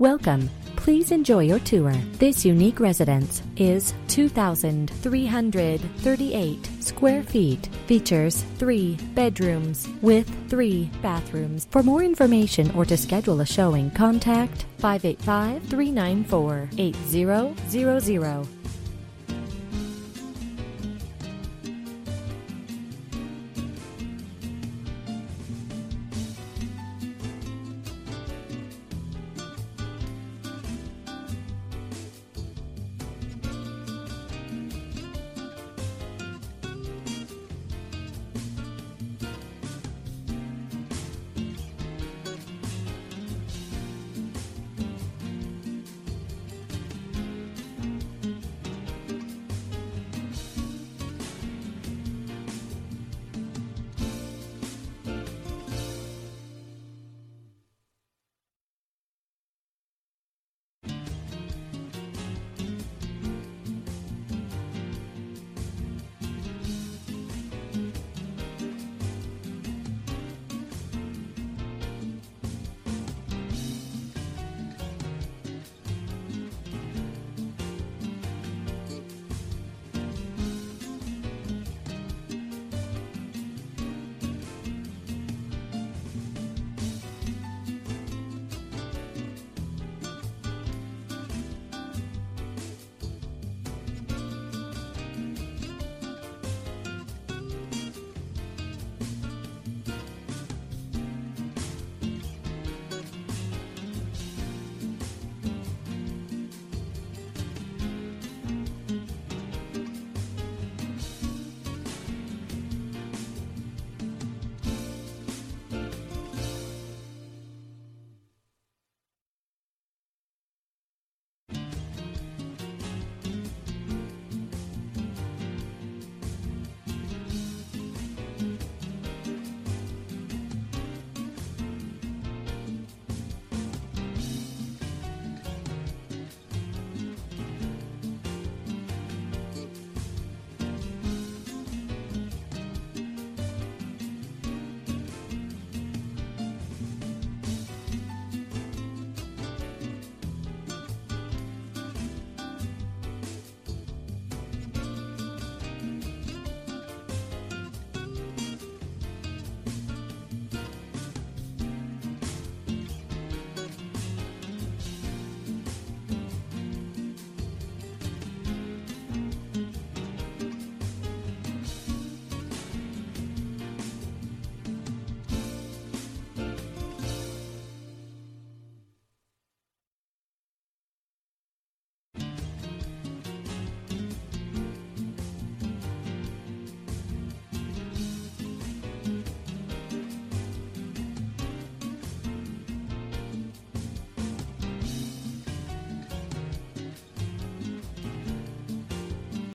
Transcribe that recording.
Welcome. Please enjoy your tour. This unique residence is 2,338 square feet. Features three bedrooms with three bathrooms. For more information or to schedule a showing, contact 585 394 8000.